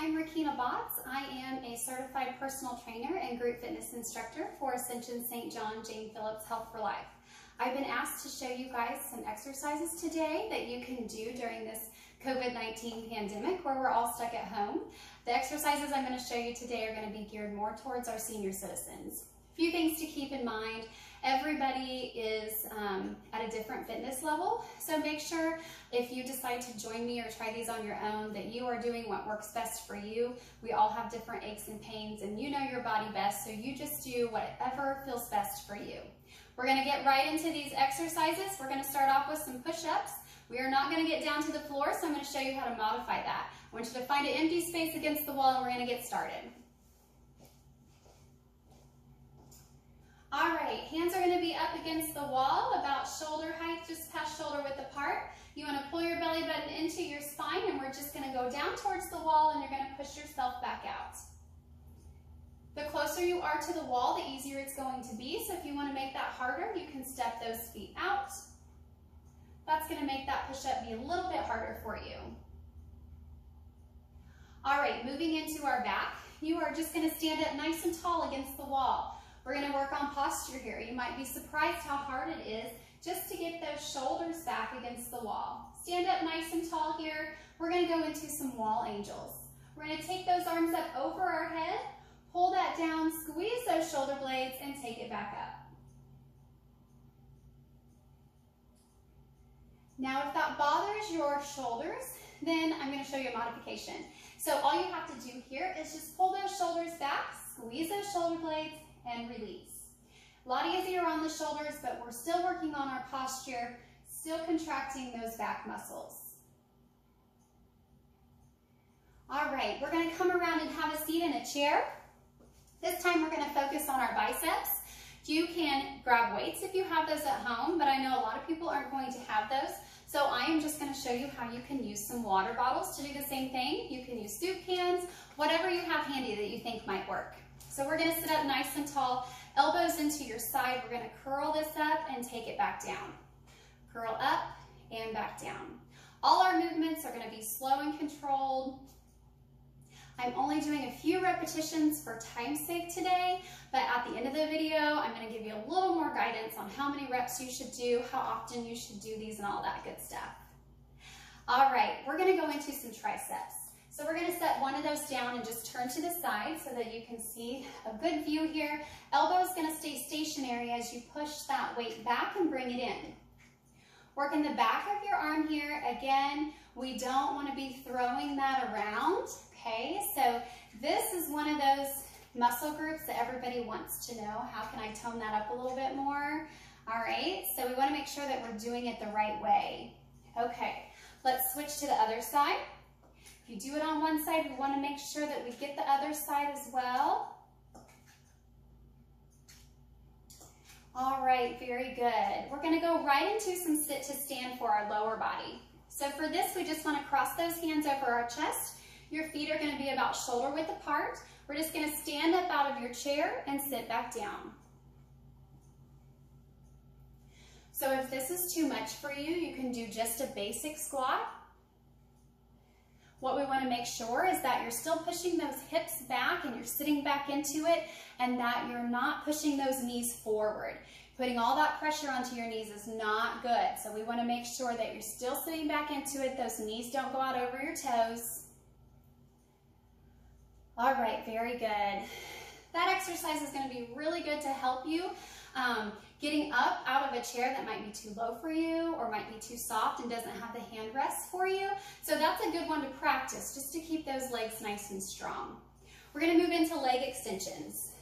I'm Rickena Botts. I am a certified personal trainer and group fitness instructor for Ascension St. John Jane Phillips Health for Life. I've been asked to show you guys some exercises today that you can do during this COVID-19 pandemic where we're all stuck at home. The exercises I'm going to show you today are going to be geared more towards our senior citizens. Few things to keep in mind. Everybody is um, at a different fitness level, so make sure if you decide to join me or try these on your own that you are doing what works best for you. We all have different aches and pains and you know your body best, so you just do whatever feels best for you. We're gonna get right into these exercises. We're gonna start off with some push-ups. We are not gonna get down to the floor, so I'm gonna show you how to modify that. I want you to find an empty space against the wall and we're gonna get started. All right, hands are gonna be up against the wall, about shoulder height, just past shoulder width apart. You wanna pull your belly button into your spine and we're just gonna go down towards the wall and you're gonna push yourself back out. The closer you are to the wall, the easier it's going to be. So if you want to make that harder, you can step those feet out. That's going to make that push-up be a little bit harder for you. All right, moving into our back, you are just going to stand up nice and tall against the wall. We're going to work on posture here. You might be surprised how hard it is just to get those shoulders back against the wall. Stand up nice and tall here. We're going to go into some wall angels. We're to take those arms up over our head, Pull that down, squeeze those shoulder blades, and take it back up. Now, if that bothers your shoulders, then I'm going to show you a modification. So all you have to do here is just pull those shoulders back, squeeze those shoulder blades, and release. A lot easier on the shoulders, but we're still working on our posture, still contracting those back muscles. All right, we're going to come around and have a seat in a chair. This time we're gonna focus on our biceps. You can grab weights if you have those at home, but I know a lot of people aren't going to have those. So I am just gonna show you how you can use some water bottles to do the same thing. You can use soup cans, whatever you have handy that you think might work. So we're gonna sit up nice and tall, elbows into your side. We're gonna curl this up and take it back down. Curl up and back down. All our movements are gonna be slow and controlled. I'm only doing a few repetitions for time's sake today, but at the end of the video, I'm gonna give you a little more guidance on how many reps you should do, how often you should do these, and all that good stuff. All right, we're gonna go into some triceps. So we're gonna set one of those down and just turn to the side so that you can see a good view here. Elbow's gonna stay stationary as you push that weight back and bring it in. Work in the back of your arm here. Again, we don't wanna be throwing that around. Okay, so this is one of those muscle groups that everybody wants to know. How can I tone that up a little bit more? All right, so we wanna make sure that we're doing it the right way. Okay, let's switch to the other side. If you do it on one side, we wanna make sure that we get the other side as well. All right, very good. We're gonna go right into some sit to stand for our lower body. So for this, we just wanna cross those hands over our chest your feet are gonna be about shoulder width apart. We're just gonna stand up out of your chair and sit back down. So if this is too much for you, you can do just a basic squat. What we wanna make sure is that you're still pushing those hips back and you're sitting back into it and that you're not pushing those knees forward. Putting all that pressure onto your knees is not good. So we wanna make sure that you're still sitting back into it. Those knees don't go out over your toes. All right, very good. That exercise is gonna be really good to help you um, getting up out of a chair that might be too low for you or might be too soft and doesn't have the hand rest for you. So that's a good one to practice just to keep those legs nice and strong. We're gonna move into leg extensions.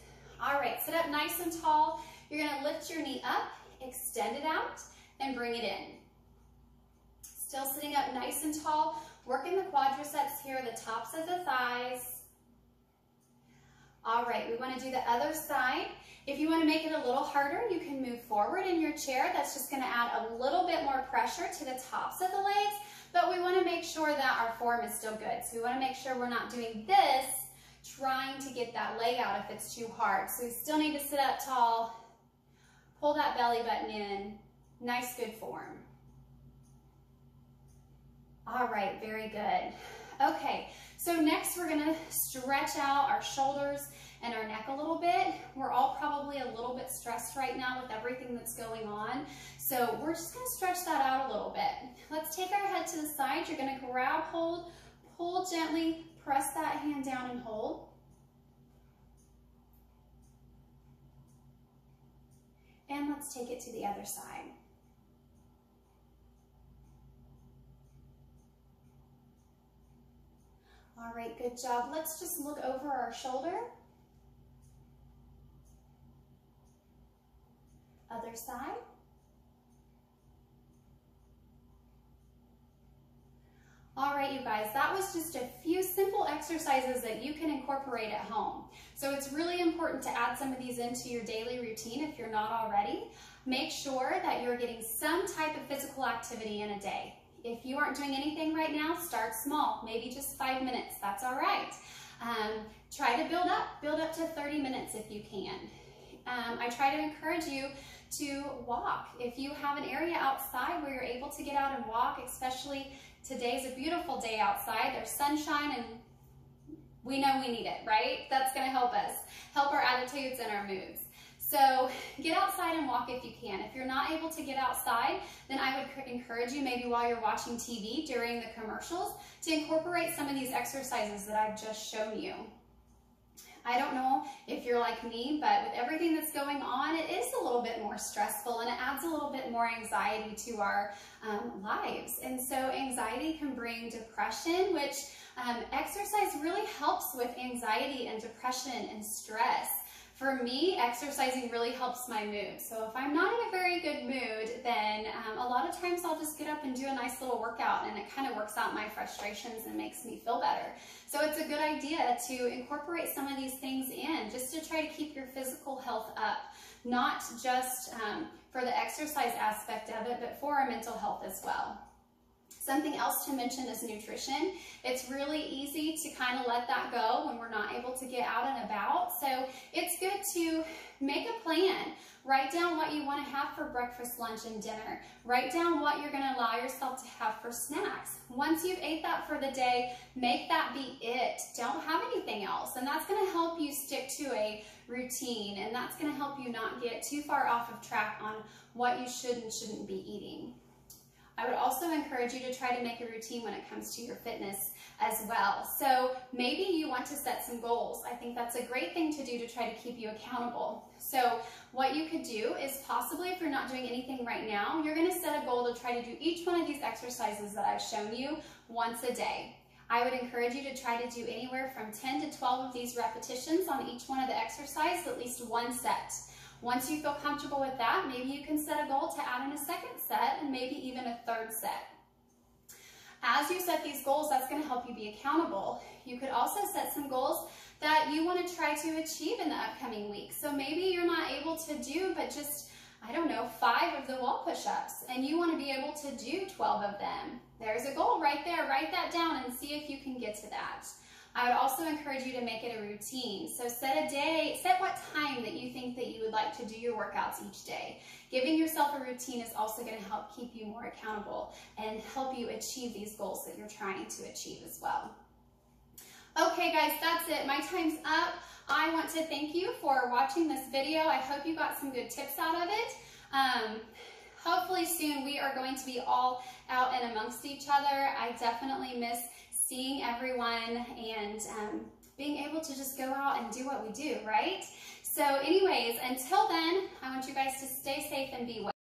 All right, sit up nice and tall. You're gonna lift your knee up, extend it out, and bring it in. Still sitting up nice and tall, working the quadriceps here, the tops of the thighs, all right, we wanna do the other side. If you wanna make it a little harder, you can move forward in your chair. That's just gonna add a little bit more pressure to the tops of the legs, but we wanna make sure that our form is still good. So we wanna make sure we're not doing this, trying to get that leg out if it's too hard. So we still need to sit up tall, pull that belly button in, nice good form. All right, very good. Okay, so next we're gonna stretch out our shoulders and our neck a little bit. We're all probably a little bit stressed right now with everything that's going on. So we're just gonna stretch that out a little bit. Let's take our head to the side. You're gonna grab hold, pull gently, press that hand down and hold. And let's take it to the other side. All right, good job. Let's just look over our shoulder. Other side. All right, you guys, that was just a few simple exercises that you can incorporate at home. So it's really important to add some of these into your daily routine if you're not already. Make sure that you're getting some type of physical activity in a day. If you aren't doing anything right now, start small, maybe just five minutes, that's all right. Um, try to build up, build up to 30 minutes if you can. Um, I try to encourage you to walk. If you have an area outside where you're able to get out and walk, especially today's a beautiful day outside, there's sunshine and we know we need it, right? That's gonna help us, help our attitudes and our moods. So get outside and walk if you can. If you're not able to get outside, then I would encourage you maybe while you're watching TV during the commercials to incorporate some of these exercises that I've just shown you. I don't know if you're like me, but with everything that's going on, it is a little bit more stressful and it adds a little bit more anxiety to our um, lives. And so anxiety can bring depression, which um, exercise really helps with anxiety and depression and stress. For me, exercising really helps my mood. So if I'm not in a very good mood, then um, a lot of times I'll just get up and do a nice little workout and it kind of works out my frustrations and makes me feel better. So it's a good idea to incorporate some of these things in just to try to keep your physical health up, not just um, for the exercise aspect of it, but for our mental health as well. Something else to mention is nutrition. It's really easy to kind of let that go when we're not able to get out and about. So it's good to make a plan. Write down what you want to have for breakfast, lunch, and dinner. Write down what you're going to allow yourself to have for snacks. Once you've ate that for the day, make that be it. Don't have anything else. And that's going to help you stick to a routine. And that's going to help you not get too far off of track on what you should and shouldn't be eating. I would also encourage you to try to make a routine when it comes to your fitness as well. So maybe you want to set some goals. I think that's a great thing to do to try to keep you accountable. So what you could do is possibly if you're not doing anything right now, you're gonna set a goal to try to do each one of these exercises that I've shown you once a day. I would encourage you to try to do anywhere from 10 to 12 of these repetitions on each one of the exercises, at least one set. Once you feel comfortable with that, maybe you can set a goal to add in a second set and maybe even a third set. As you set these goals, that's going to help you be accountable. You could also set some goals that you want to try to achieve in the upcoming week. So maybe you're not able to do, but just, I don't know, five of the wall push-ups, and you want to be able to do 12 of them. There's a goal right there. Write that down and see if you can get to that. I would also encourage you to make it a routine. So set a day, set what time that you think that like to do your workouts each day. Giving yourself a routine is also going to help keep you more accountable and help you achieve these goals that you're trying to achieve as well. Okay guys, that's it. My time's up. I want to thank you for watching this video. I hope you got some good tips out of it. Um, hopefully soon we are going to be all out and amongst each other. I definitely miss seeing everyone and um, being able to just go out and do what we do, right? So anyways, until then, I want you guys to stay safe and be well.